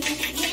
You.